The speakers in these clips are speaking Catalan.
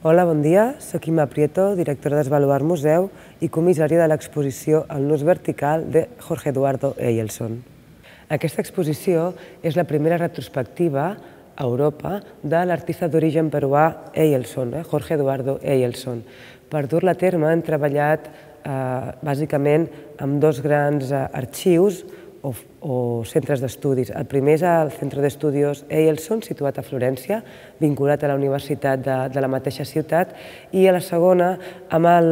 Hola, bon dia. Soc Ima Prieto, directora d'Esvaluar Museu i comissària de l'exposició El nus vertical de Jorge Eduardo Eyelson. Aquesta exposició és la primera retrospectiva a Europa de l'artista d'origen peruà Eyelson, eh? Jorge Eduardo Eyelson. Per dur-la a terme hem treballat eh, bàsicament amb dos grans eh, arxius, o, o centres d'estudis. El primer és el Centre d'Estudios Eielson, situat a Florència, vinculat a la Universitat de, de la mateixa ciutat, i a la segona amb, el,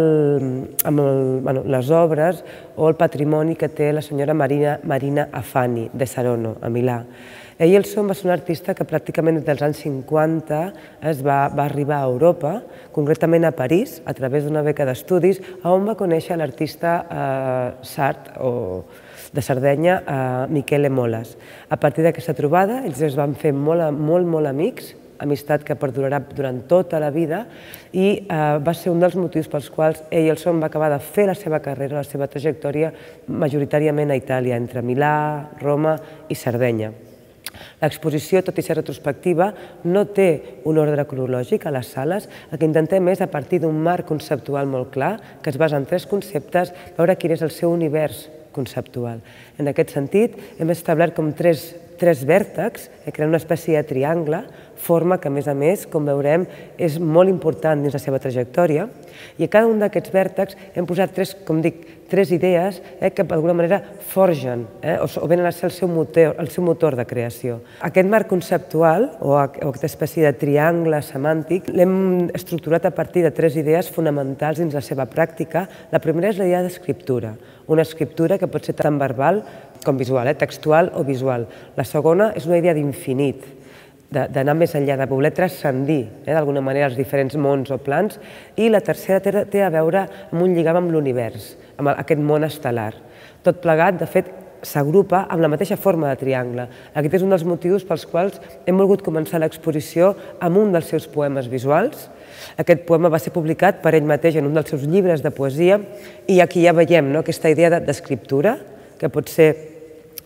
amb el, bueno, les obres o el patrimoni que té la senyora Marina, Marina Afani, de Sarono, a Milà. Eielson va ser un artista que pràcticament des dels anys 50 es va, va arribar a Europa, concretament a París, a través d'una beca d'estudis, on va conèixer l'artista eh, Sart, o de Sardenya a Michele Moles. A partir d'aquesta trobada, ells es van fer molt, molt, molt amics, amistat que perdurarà durant tota la vida i eh, va ser un dels motius pels quals Eielson va acabar de fer la seva carrera, la seva trajectòria, majoritàriament a Itàlia, entre Milà, Roma i Sardenya. L'exposició, tot i ser retrospectiva, no té un ordre cronològic a les sales. El que intentem és, a partir d'un marc conceptual molt clar, que es basa en tres conceptes, veure quin és el seu univers conceptual. En aquest sentit, hem establert com tres, tres vèrtex, eh, creant una espècie de triangle, forma que, a més a més, com veurem, és molt important dins la seva trajectòria, i a cada un d'aquests vèrtex hem posat tres, com dic, tres idees eh, que d'alguna manera forgen eh, o, o venen a ser el seu, motor, el seu motor de creació. Aquest marc conceptual, o, o aquesta espècie de triangle semàntic, l'hem estructurat a partir de tres idees fonamentals dins la seva pràctica. La primera és la idea d'escriptura, una escriptura que pot ser tant verbal com visual, eh, textual o visual. La segona és una idea d'infinit, d'anar més enllà, de voler transcendir eh, d'alguna manera els diferents mons o plans, i la tercera té, té a veure amb un lligam amb l'univers, amb aquest món estel·lar. Tot plegat, de fet, s'agrupa amb la mateixa forma de triangle. Aquest és un dels motius pels quals hem volgut començar l'exposició amb un dels seus poemes visuals, aquest poema va ser publicat per ell mateix en un dels seus llibres de poesia i aquí ja veiem no, aquesta idea d'escriptura, que pot ser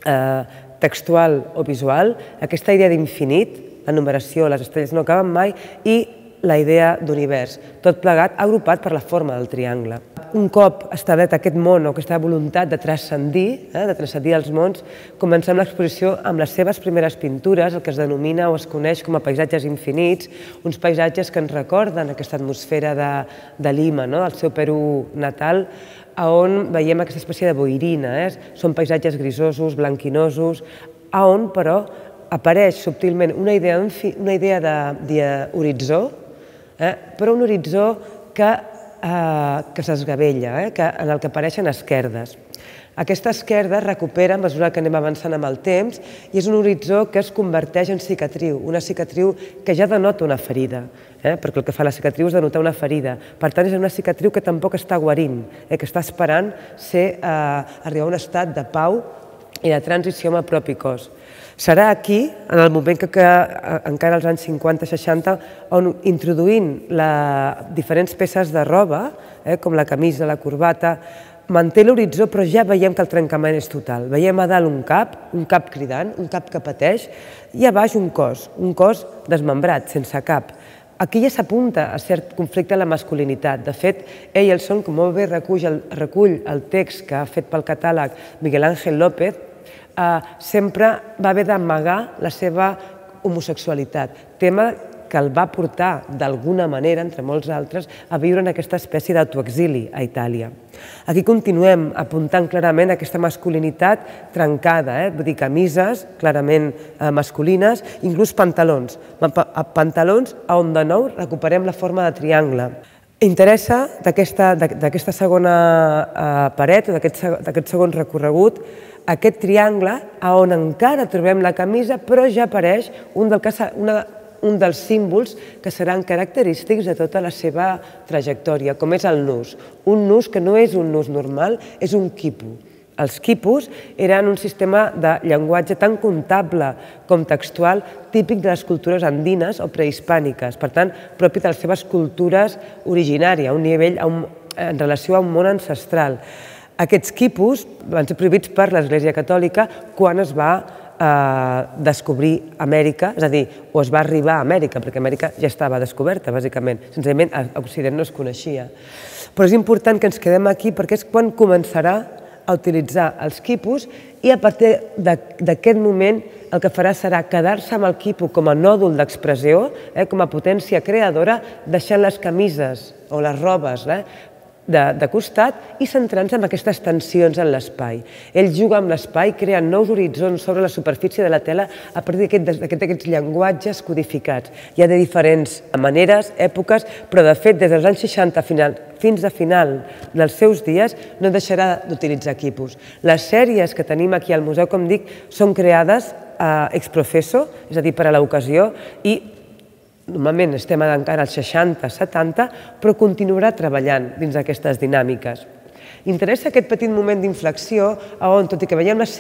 eh, textual o visual, aquesta idea d'infinit, la numeració, les estrelles no acaben mai, i la idea d'univers, tot plegat agrupat per la forma del triangle. Un cop establert aquest món o aquesta voluntat de transcendir, eh, de transcendir els mons, comencem l'exposició amb les seves primeres pintures, el que es denomina o es coneix com a paisatges infinits, uns paisatges que ens recorden aquesta atmosfera de, de Lima, no? del seu Perú natal, on veiem aquesta espècie de boirina. Eh? Són paisatges grisosos, blanquinosos, on, però, apareix subtilment una idea, una idea d'horitzó, eh? però un horitzó que, eh, que s'esgavella, eh? que, en el que apareixen esquerdes. Aquesta esquerda recupera a mesura que anem avançant amb el temps i és un horitzó que es converteix en cicatriu, una cicatriu que ja denota una ferida, eh? perquè el que fa la cicatriu és denotar una ferida. Per tant, és una cicatriu que tampoc està guarint, eh? que està esperant ser, eh, arribar a un estat de pau i de transició amb el propi cos. Serà aquí, en el moment que, que encara als anys 50-60, on introduint la, diferents peces de roba, eh, com la camisa, la corbata, manté l'horitzó, però ja veiem que el trencament és total. Veiem a dalt un cap, un cap cridant, un cap que pateix, i a baix un cos, un cos desmembrat, sense cap. Aquí ja s'apunta a cert conflicte a la masculinitat. De fet, Eielson, com molt bé recull el, recull el text que ha fet pel catàleg Miguel Ángel López, eh, sempre va haver d'amagar la seva homosexualitat, tema que el va portar d'alguna manera, entre molts altres, a viure en aquesta espècie d'autoexili a Itàlia. Aquí continuem apuntant clarament aquesta masculinitat trencada, eh? vull dir, camises clarament eh, masculines, inclús pantalons. Pantalons on de nou recuperem la forma de triangle. Interessa d'aquesta segona eh, paret o d'aquest segon recorregut aquest triangle on encara trobem la camisa però ja apareix un, del que, una, un dels símbols que seran característics de tota la seva trajectòria, com és el nus. Un nus que no és un nus normal, és un quipu. Els quipus eren un sistema de llenguatge tan comptable com textual típic de les cultures andines o prehispàniques, per tant, propi de les seves cultures originàries, un nivell un, en relació a un món ancestral. Aquests quipus van ser prohibits per l'Església Catòlica quan es va eh, descobrir Amèrica, és a dir, o es va arribar a Amèrica, perquè Amèrica ja estava descoberta, bàsicament. Senzillament, a Occident no es coneixia. Però és important que ens quedem aquí perquè és quan començarà a utilitzar els quipus i a partir d'aquest moment el que farà serà quedar-se amb el quipu com a nòdul d'expressió, eh, com a potència creadora, deixant les camises o les robes eh, de, de costat i centrant-se en aquestes tensions en l'espai. Ell juga amb l'espai, creant nous horitzons sobre la superfície de la tela a partir d'aquests aquest, llenguatges codificats. Hi ha de diferents maneres, èpoques, però de fet des dels anys 60 final, fins a final dels seus dies no deixarà d'utilitzar equipos. Les sèries que tenim aquí al museu, com dic, són creades a ex professo, és a dir, per a l'ocasió, i normalment estem encara als 60-70, però continuarà treballant dins d'aquestes dinàmiques. Interessa aquest petit moment d'inflexió on, tot i que veiem les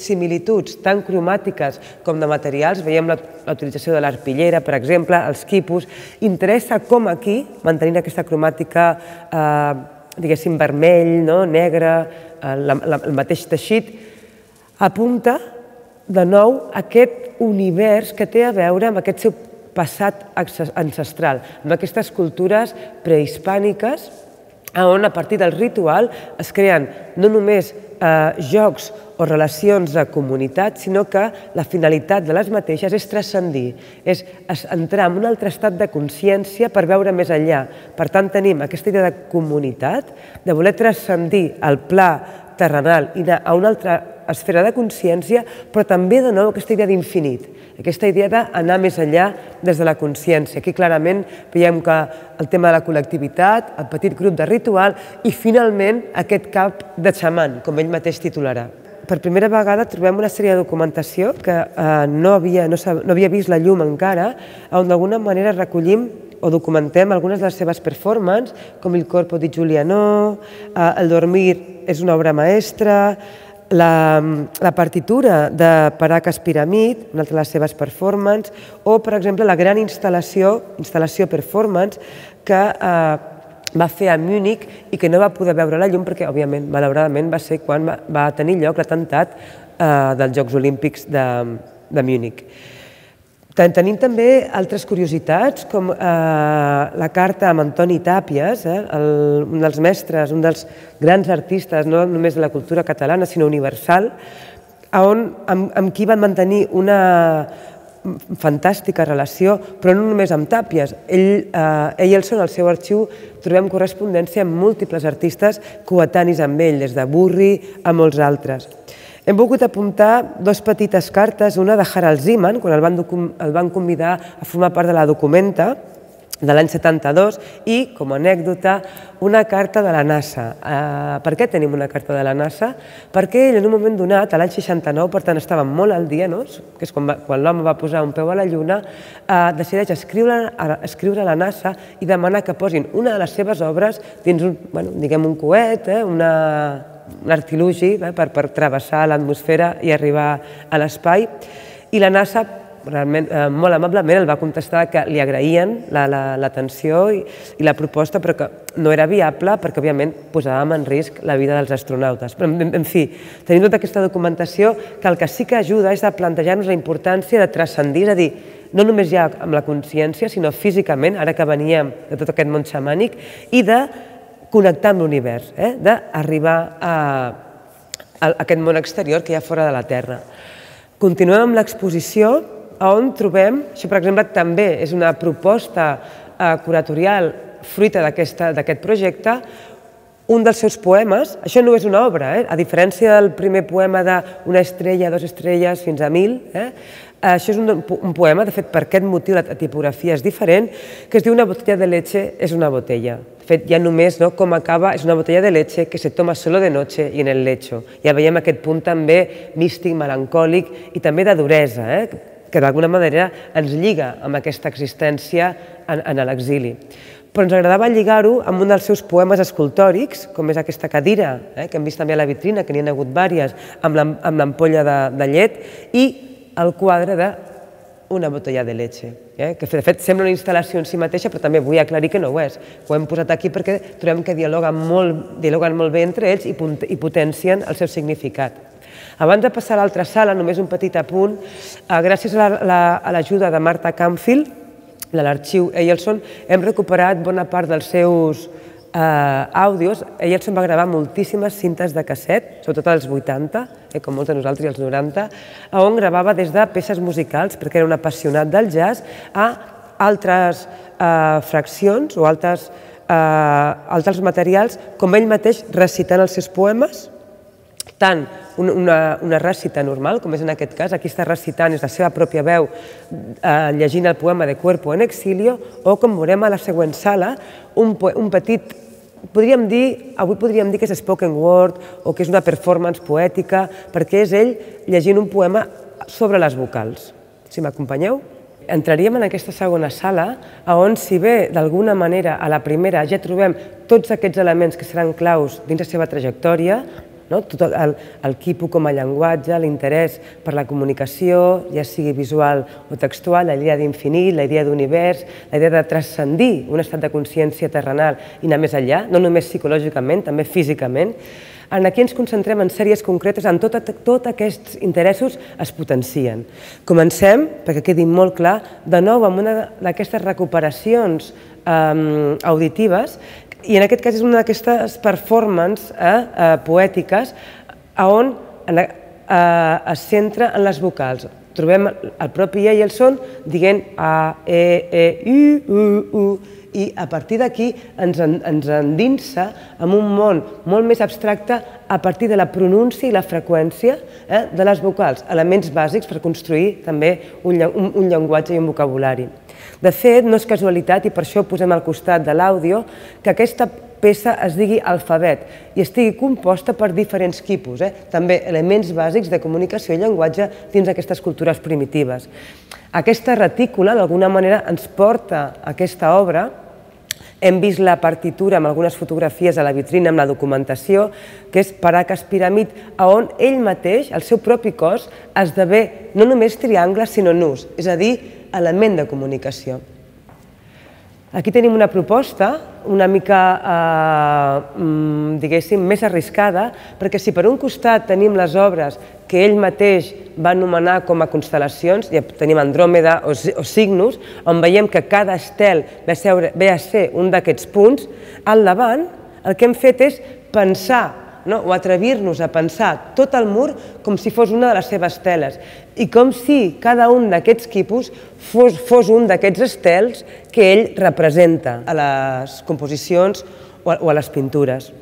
similituds tan cromàtiques com de materials, veiem la, utilització de l'arpillera, per exemple, els quipus, interessa com aquí, mantenint aquesta cromàtica, eh, diguéssim, vermell, no? negre, eh, la, la, el mateix teixit, apunta de nou aquest univers que té a veure amb aquest seu passat ancestral, amb aquestes cultures prehispàniques on a partir del ritual es creen no només eh, jocs o relacions de comunitat, sinó que la finalitat de les mateixes és transcendir, és entrar en un altre estat de consciència per veure més enllà. Per tant, tenim aquesta idea de comunitat, de voler transcendir el pla terrenal i anar a una altra esfera de consciència, però també de nou aquesta idea d'infinit, aquesta idea d'anar més enllà des de la consciència. Aquí clarament veiem que el tema de la col·lectivitat, el petit grup de ritual i finalment aquest cap de xaman, com ell mateix titularà. Per primera vegada trobem una sèrie de documentació que eh, no, havia, no, no havia vist la llum encara, on d'alguna manera recollim o documentem algunes de les seves performances, com Il corpo di Giuliano, eh, El dormir és una obra maestra, la, la partitura de Paracas Piramid, una altra de les seves performances, o, per exemple, la gran instal·lació, instal·lació performance, que eh, va fer a Múnich i que no va poder veure la llum perquè, òbviament, malauradament, va ser quan va, va tenir lloc l'atemptat eh, dels Jocs Olímpics de, de Múnich. Tenim també altres curiositats, com eh, la carta amb Antoni Tàpies, eh, el, un dels mestres, un dels grans artistes, no només de la cultura catalana, sinó universal, on, amb, amb qui van mantenir una fantàstica relació, però no només amb Tàpies. Ell, eh, ell el son, al seu arxiu, trobem correspondència amb múltiples artistes coetanis amb ell, des de Burri a molts altres. Hem volgut apuntar dues petites cartes, una de Harald Zeman, quan el van, el van convidar a formar part de la documenta, de l'any 72 i, com a anècdota, una carta de la NASA. Eh, per què tenim una carta de la NASA? Perquè ell, en un moment donat, a l'any 69, per tant estava molt al dia, no? que és quan, va, quan l'home va posar un peu a la Lluna, eh, decideix escriure, escriure a la NASA i demanar que posin una de les seves obres dins un, bueno, diguem, un coet, eh, una, un artilugi eh, per, per travessar l'atmosfera i arribar a l'espai. I la NASA realment, eh, molt amablement el va contestar que li agraïen l'atenció la, la, i, i la proposta, però que no era viable perquè, òbviament, posàvem en risc la vida dels astronautes. Però, en, en fi, tenim tota aquesta documentació que el que sí que ajuda és a plantejar-nos la importància de transcendir, és a dir, no només ja amb la consciència, sinó físicament, ara que veníem de tot aquest món xamànic, i de connectar amb l'univers, eh? d'arribar a, a aquest món exterior que hi ha fora de la Terra. Continuem amb l'exposició, on trobem, això per exemple també és una proposta eh, curatorial fruita d'aquest projecte, un dels seus poemes, això no és una obra, eh? a diferència del primer poema d'una estrella, dues estrelles, fins a mil, eh? això és un, un poema, de fet per aquest motiu la tipografia és diferent, que es diu Una botella de leche és una botella. De fet, ja només no, com acaba, és una botella de leche que se toma solo de noche i en el lecho. Ja veiem aquest punt també místic, melancòlic i també de duresa, eh? que d'alguna manera ens lliga amb aquesta existència en, en l'exili però ens agradava lligar-ho amb un dels seus poemes escultòrics, com és aquesta cadira, eh, que hem vist també a la vitrina, que n'hi ha hagut vàries, amb l'ampolla de, de llet, i el quadre de una botella de leche, eh? que de fet sembla una instal·lació en si mateixa, però també vull aclarir que no ho és. Ho hem posat aquí perquè trobem que dialoguen molt, dialoguen molt bé entre ells i, i potencien el seu significat. Abans de passar a l'altra sala, només un petit apunt, eh, gràcies a l'ajuda la, de Marta Campfield, de l'arxiu Eielson, hem recuperat bona part dels seus eh, àudios. Eielson va gravar moltíssimes cintes de casset, sobretot als 80, eh, com molts de nosaltres i als 90, on gravava des de peces musicals, perquè era un apassionat del jazz, a altres eh, fraccions o altres, eh, altres materials, com ell mateix recitant els seus poemes, tant una, una recita normal, com és en aquest cas, aquí està recitant, és la seva pròpia veu, eh, llegint el poema de Cuerpo en exilio, o com veurem a la següent sala, un, un petit podríem dir, avui podríem dir que és spoken word o que és una performance poètica, perquè és ell llegint un poema sobre les vocals. Si m'acompanyeu? Entraríem en aquesta segona sala, on si bé d'alguna manera a la primera ja trobem tots aquests elements que seran claus dins la seva trajectòria, no? tot el, el quipo com a llenguatge, l'interès per la comunicació, ja sigui visual o textual, la idea d'infinit, la idea d'univers, la idea de transcendir un estat de consciència terrenal i anar més enllà, no només psicològicament, també físicament. En aquí ens concentrem en sèries concretes, en tot, tot aquests interessos es potencien. Comencem, perquè quedi molt clar, de nou amb una d'aquestes recuperacions eh, auditives i en aquest cas és una d'aquestes performances eh, eh, poètiques on en, eh, es centra en les vocals. Trobem el propi i el son dient A, E, E, U, U, U, i a partir d'aquí ens, ens endinsa en un món molt més abstracte a partir de la pronúncia i la freqüència eh, de les vocals, elements bàsics per construir també un, un, un llenguatge i un vocabulari. De fet, no és casualitat, i per això posem al costat de l'àudio, que aquesta peça es digui alfabet i estigui composta per diferents quipus, eh? també elements bàsics de comunicació i llenguatge dins d'aquestes cultures primitives. Aquesta retícula, d'alguna manera, ens porta a aquesta obra, hem vist la partitura amb algunes fotografies a la vitrina amb la documentació, que és Paracas Piramid, on ell mateix, el seu propi cos, esdevé no només triangle, sinó nus, és a dir, element de comunicació. Aquí tenim una proposta una mica, eh, mm, diguéssim, més arriscada, perquè si per un costat tenim les obres que ell mateix va anomenar com a constel·lacions, ja tenim Andròmeda o, o Cygnus, on veiem que cada estel ve a ser, ve a ser un d'aquests punts, al davant el que hem fet és pensar no? o atrevir-nos a pensar tot el mur com si fos una de les seves teles i com si cada un d'aquests quipus fos, fos un d'aquests estels que ell representa a les composicions o a, o a les pintures.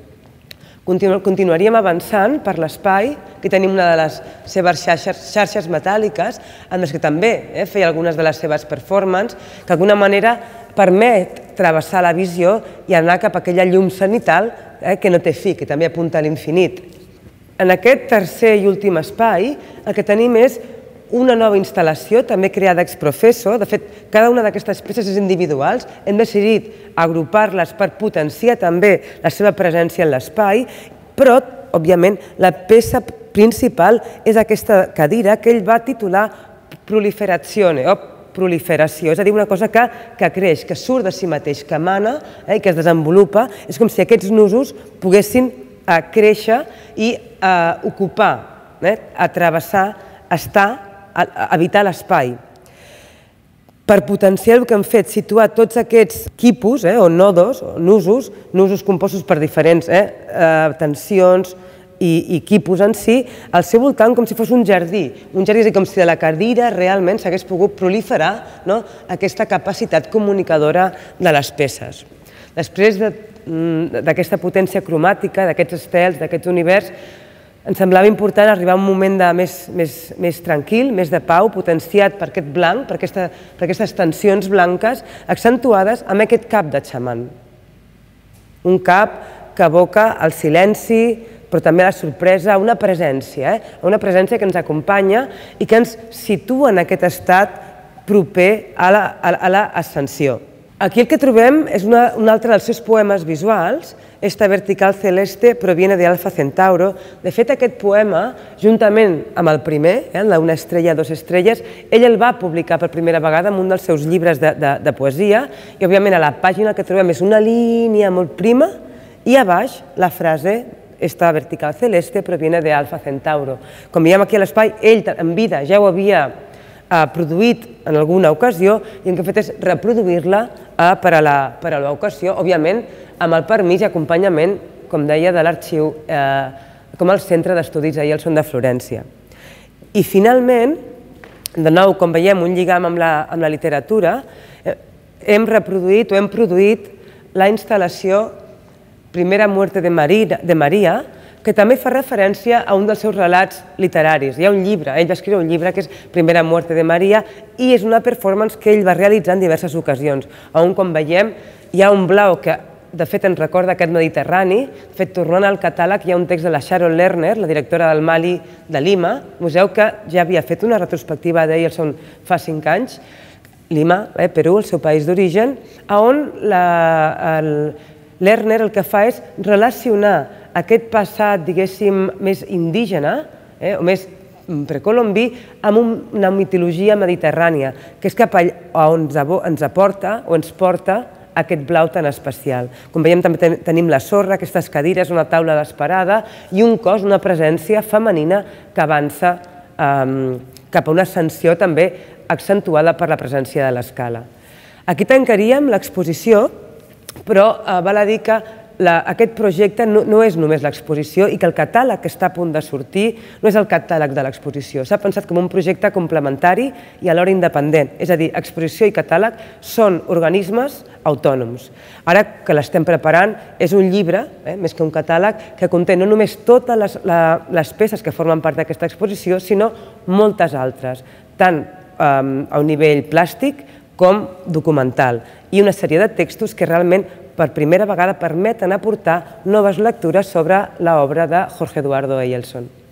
Continu continuaríem avançant per l'espai, que tenim una de les seves xarxes, xarxes metàl·liques, en les que també eh, feia algunes de les seves performances, que d'alguna manera permet travessar la visió i anar cap a aquella llum cenital eh, que no té fi, que també apunta a l'infinit. En aquest tercer i últim espai el que tenim és una nova instal·lació, també creada ex professo. De fet, cada una d'aquestes peces és individuals. Hem decidit agrupar-les per potenciar també la seva presència en l'espai, però, òbviament, la peça principal és aquesta cadira que ell va titular Proliferazione, o proliferació, és a dir, una cosa que, que creix, que surt de si mateix, que mana eh, i que es desenvolupa. És com si aquests nusos poguessin eh, créixer i eh, ocupar, eh, atravessar, estar, a, a habitar l'espai. Per potenciar el que han fet, situar tots aquests quipus, eh, o nodos, o nusos, nusos compostos per diferents eh, eh, tensions, i, i quipus en si al seu voltant com si fos un jardí, un jardí com si de la cadira realment s'hagués pogut proliferar no? aquesta capacitat comunicadora de les peces. Després mm, d'aquesta de, potència cromàtica, d'aquests estels, d'aquest univers, ens semblava important arribar a un moment de més, més, més tranquil, més de pau, potenciat per aquest blanc, per, aquesta, per aquestes tensions blanques, accentuades amb aquest cap de xaman. Un cap que evoca el silenci, però també la sorpresa, una presència, eh? una presència que ens acompanya i que ens situa en aquest estat proper a l'ascensió. Aquí el que trobem és una, un altre dels seus poemes visuals, Esta vertical celeste proviene de Alfa Centauro. De fet, aquest poema, juntament amb el primer, eh, la Una estrella, dos estrelles, ell el va publicar per primera vegada en un dels seus llibres de, de, de poesia i, òbviament, a la pàgina que trobem és una línia molt prima i a baix la frase esta vertical celeste proviene de Alfa Centauro. Com veiem aquí a l'espai, ell en vida ja ho havia eh, produït en alguna ocasió i el que ha fet és reproduir-la eh, per a l'ocasió, òbviament amb el permís i acompanyament, com deia, de l'arxiu eh, com el Centre d'Estudis Aielson de Florència. I finalment, de nou, com veiem, un lligam amb la, amb la literatura, eh, hem reproduït o hem produït la instal·lació Primera muerte de Maria, de Maria, que també fa referència a un dels seus relats literaris. Hi ha un llibre, ell va escriure un llibre que és Primera muerte de Maria i és una performance que ell va realitzar en diverses ocasions, on, com veiem, hi ha un blau que de fet ens recorda aquest Mediterrani. De fet, tornant al catàleg, hi ha un text de la Sharon Lerner, la directora del Mali de Lima, museu que ja havia fet una retrospectiva d'Eyerson fa cinc anys, Lima, eh, Perú, el seu país d'origen, on la, el, Lerner el que fa és relacionar aquest passat, diguéssim, més indígena, eh, o més precolombí, amb una mitologia mediterrània, que és cap a on ens aporta o ens porta aquest blau tan especial. Com veiem, també tenim la sorra, aquestes cadires, una taula d'esperada i un cos, una presència femenina que avança eh, cap a una ascensió també accentuada per la presència de l'escala. Aquí tancaríem l'exposició, però eh, val a dir que la, aquest projecte no, no és només l'exposició i que el catàleg que està a punt de sortir no és el catàleg de l'exposició. S'ha pensat com un projecte complementari i alhora independent. És a dir, exposició i catàleg són organismes autònoms. Ara que l'estem preparant, és un llibre, eh, més que un catàleg, que conté no només totes les, la, les peces que formen part d'aquesta exposició, sinó moltes altres, tant eh, a un nivell plàstic com documental, i una sèrie de textos que realment per primera vegada permeten aportar noves lectures sobre l'obra de Jorge Eduardo Eyelson.